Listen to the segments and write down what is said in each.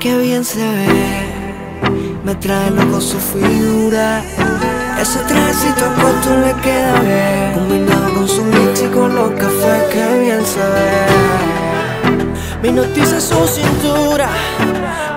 Qué bien se ve, me trae loco su figura. Ese trajecito corto le queda bien, combinado con su mix y con los cafés, qué bien se ve. Me noticia su cintura,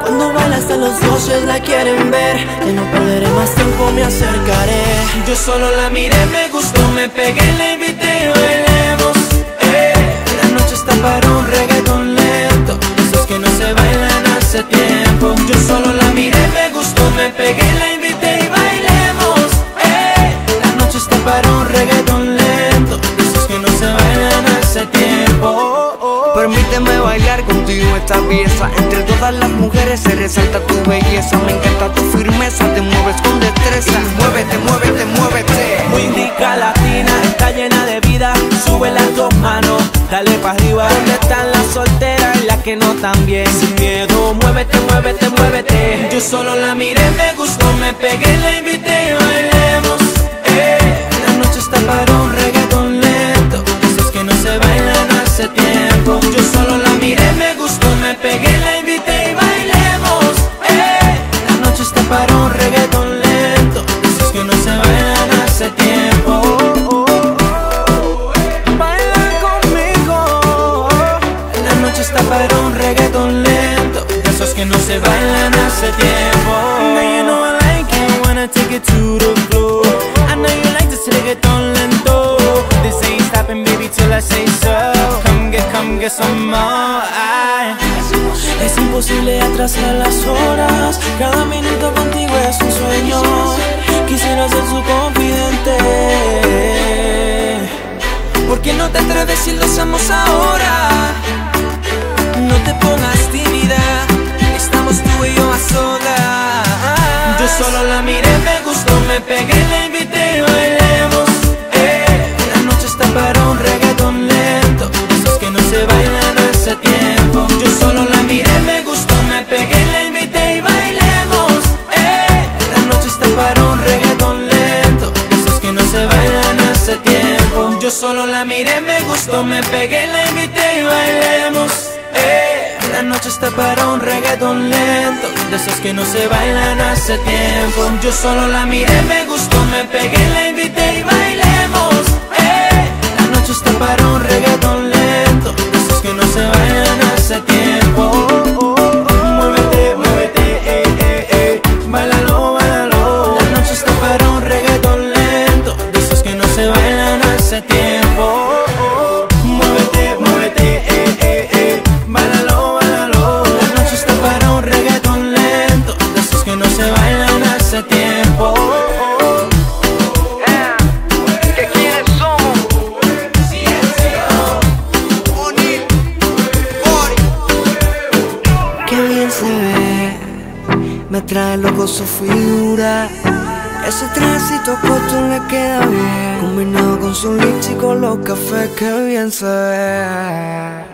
cuando baila hasta los dioses la quieren ver. Que no perderé más tiempo, me acercaré. Yo solo la miré, me gustó, me pegué, la invité bailemos. Eh, la noche está para un reggaeton lento, esos que no se bailan hace tiempo. Yo solo la miré, me gustó, me pegué, la invité y bailemos. Eh, la noche está para un reggaeton lento, esos que no se bailan hace tiempo. Permíteme bailar contigo esta pieza Entre todas las mujeres se resalta tu belleza Me encanta tu firmeza, te mueves con destreza Muévete, muévete, muévete Muy rica latina, está llena de vida. Sube las dos manos, dale pa' arriba. ¿Dónde están las solteras y las que no tan bien? Sin miedo, muévete, muévete, muévete. Yo solo la miré, me gustó, me pegué, que no se bailan hace tiempo. Now you know I like it when I take it to the floor. I know you like this reggaeton lento. This ain't stopping, baby, till I say so. Come get, come get some more. Ay. Es imposible atrasar las horas Cada minuto contigo es un sueño Quisiera ser su confidente ¿Por qué no te atreves si lo hacemos ahora? Me pegué, la invité y bailemos. Eh, la noche está para un reggaeton lento, esos que no se bailan hace tiempo. Yo solo la miré, me gustó, me pegué, la invité y bailemos. Eh, la noche está para un reggaeton lento, esos que no se bailan hace tiempo. Yo solo la miré, me gustó, me pegué, la invité y bailemos. La noche está para un reggaeton lento De esos que no se bailan hace tiempo. Yo solo la miré, me gustó, me pegué, la invité y bailemos eh, La noche está para un reggaeton lento De esos que no se bailan hace tiempo. Muévete, muévete, eh, eh, eh. Bailalo, bailalo La noche está para un reggaeton lento De esos que no se bailan hace tiempo trae loco su figura. Ese trajecito corto le queda bien, combinado con su lips y con los cafés, qué bien se ve.